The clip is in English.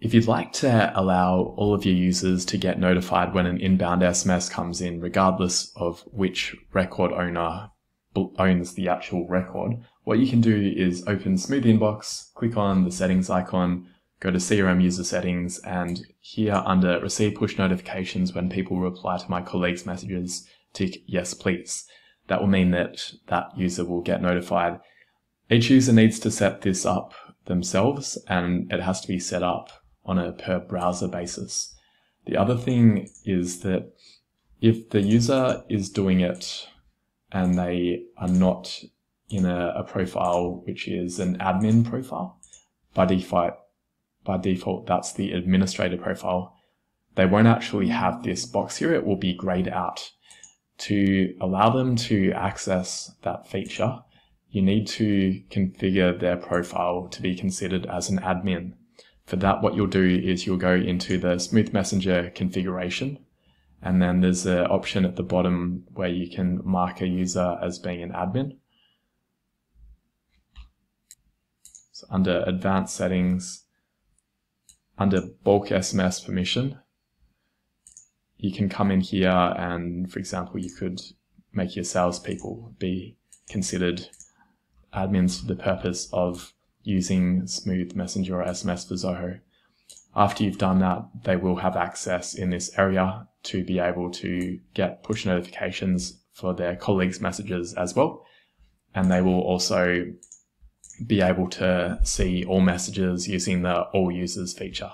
If you'd like to allow all of your users to get notified when an inbound SMS comes in, regardless of which record owner owns the actual record, what you can do is open Smooth Inbox, click on the settings icon, go to CRM user settings, and here under receive push notifications when people reply to my colleagues' messages, tick yes please. That will mean that that user will get notified. Each user needs to set this up themselves and it has to be set up on a per browser basis. The other thing is that if the user is doing it and they are not in a, a profile which is an admin profile, by default, by default, that's the administrator profile. They won't actually have this box here. It will be grayed out. To allow them to access that feature, you need to configure their profile to be considered as an admin. For that, what you'll do is you'll go into the Smooth Messenger configuration, and then there's an option at the bottom where you can mark a user as being an admin. So under advanced settings, under bulk SMS permission, you can come in here and, for example, you could make your salespeople be considered admins for the purpose of using Smooth Messenger or SMS for Zoho. After you've done that, they will have access in this area to be able to get push notifications for their colleagues' messages as well. And they will also be able to see all messages using the all users feature.